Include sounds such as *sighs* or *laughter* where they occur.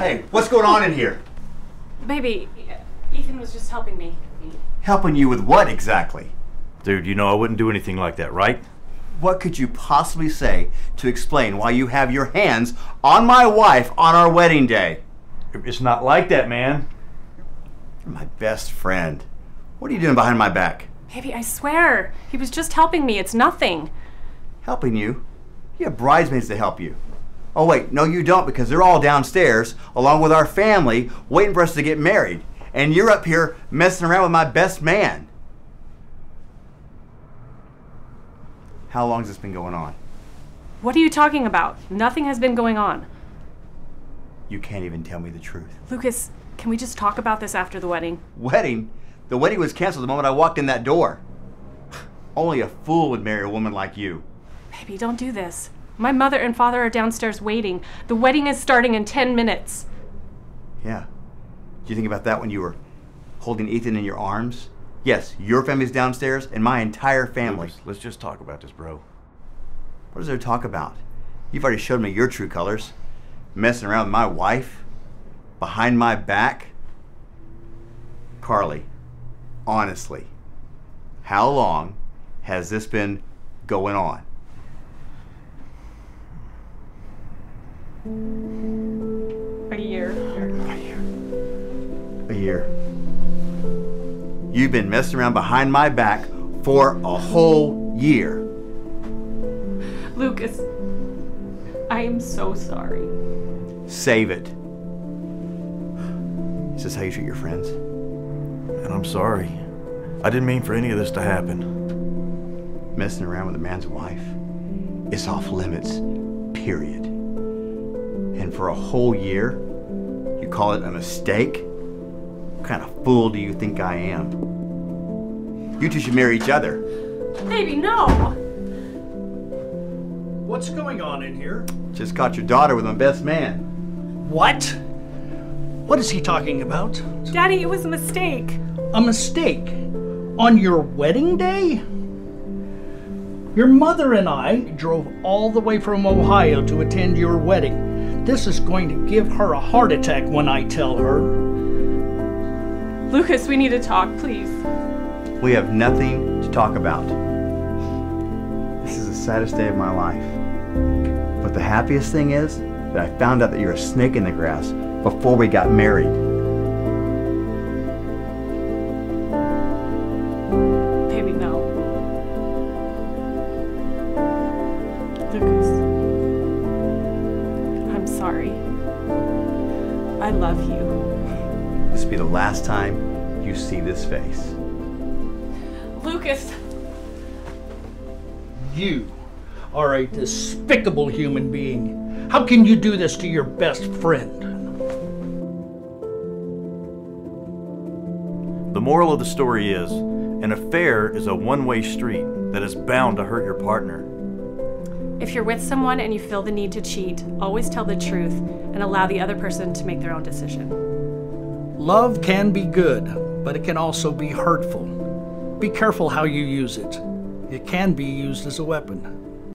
Hey, what's going on in here? Baby, uh, Ethan was just helping me. Helping you with what exactly? Dude, you know I wouldn't do anything like that, right? What could you possibly say to explain why you have your hands on my wife on our wedding day? It's not like that, man. You're my best friend. What are you doing behind my back? Baby, I swear. He was just helping me. It's nothing. Helping you? You have bridesmaids to help you. Oh, wait, no, you don't because they're all downstairs along with our family waiting for us to get married. And you're up here messing around with my best man. How long has this been going on? What are you talking about? Nothing has been going on. You can't even tell me the truth. Lucas, can we just talk about this after the wedding? Wedding? The wedding was canceled the moment I walked in that door. *sighs* Only a fool would marry a woman like you. Baby, don't do this. My mother and father are downstairs waiting. The wedding is starting in 10 minutes. Yeah. Did you think about that when you were holding Ethan in your arms? Yes, your family's downstairs and my entire family. Lucas, let's just talk about this, bro. What is there to talk about? You've already showed me your true colors. Messing around with my wife? Behind my back? Carly, honestly, how long has this been going on? A year. A year. A year. You've been messing around behind my back for a whole year. Lucas, I am so sorry. Save it. Is this how you treat your friends? And I'm sorry. I didn't mean for any of this to happen. Messing around with a man's wife is off limits, period. And for a whole year, you call it a mistake? What kind of fool do you think I am? You two should marry each other. Baby, no! What's going on in here? Just caught your daughter with my best man. What? What is he talking about? Daddy, it was a mistake. A mistake? On your wedding day? Your mother and I drove all the way from Ohio to attend your wedding. This is going to give her a heart attack when I tell her. Lucas, we need to talk, please. We have nothing to talk about. This is the saddest day of my life. But the happiest thing is that I found out that you're a snake in the grass before we got married. I love you. This will be the last time you see this face. Lucas! You are a despicable human being. How can you do this to your best friend? The moral of the story is an affair is a one way street that is bound to hurt your partner. If you're with someone and you feel the need to cheat, always tell the truth and allow the other person to make their own decision. Love can be good, but it can also be hurtful. Be careful how you use it. It can be used as a weapon.